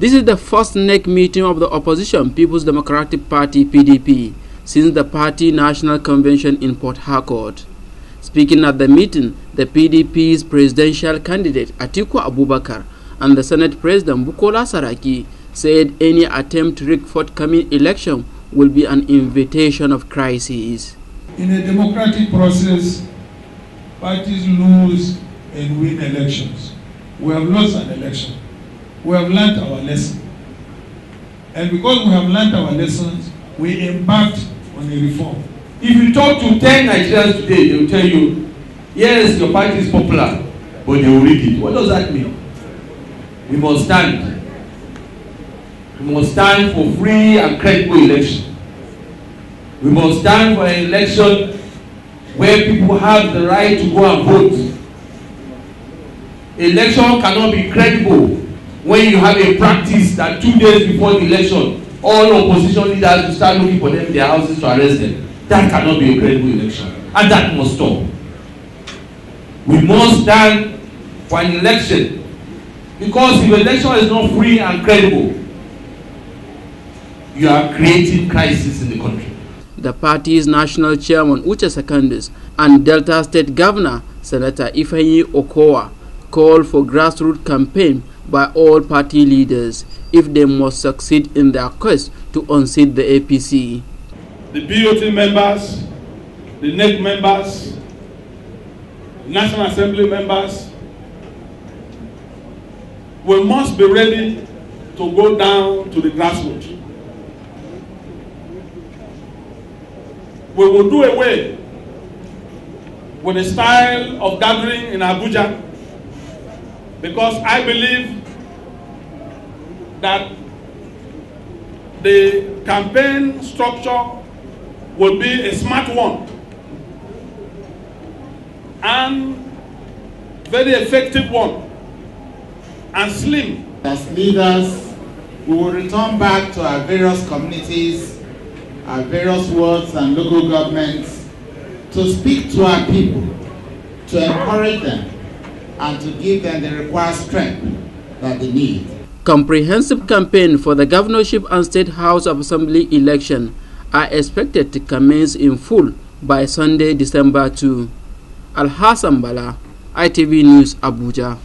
This is the first NEC meeting of the opposition People's Democratic Party PDP since the party national convention in Port Harcourt. Speaking at the meeting, the PDP's presidential candidate Atiku Abubakar and the Senate President Bukola Saraki said any attempt to rig forthcoming election will be an invitation of crisis. In a democratic process, parties lose and win elections. We have lost an election. We have learned our lesson. And because we have learned our lessons, we embarked on a reform. If you talk to 10 Nigerians today, they will tell you, yes, your party is popular, but they will rig it. What does that mean? We must stand. We must stand for free and credible election. We must stand for an election where people have the right to go and vote. Election cannot be credible when you have a practice that two days before the election, all opposition leaders will start looking for them in their houses to arrest them. That cannot be a credible election. And that must stop. We must stand for an election because if election is not free and credible, you are creating crisis in the country. The party's national chairman Uche Secondus and Delta State Governor Senator Ifeanyi Okowa called for grassroots campaign by all party leaders if they must succeed in their quest to unseat the APC. The BOT members, the NEC members, National Assembly members, we must be ready to go down to the grassroots. We will do away with the style of gathering in Abuja because I believe that the campaign structure will be a smart one and very effective one and slim. As leaders, we will return back to our various communities, our various wards and local governments to speak to our people, to encourage them, and to give them the required strength that they need. Comprehensive campaign for the governorship and state house of assembly election are expected to commence in full by Sunday, December 2. Al Hassan Bala, ITV News, Abuja.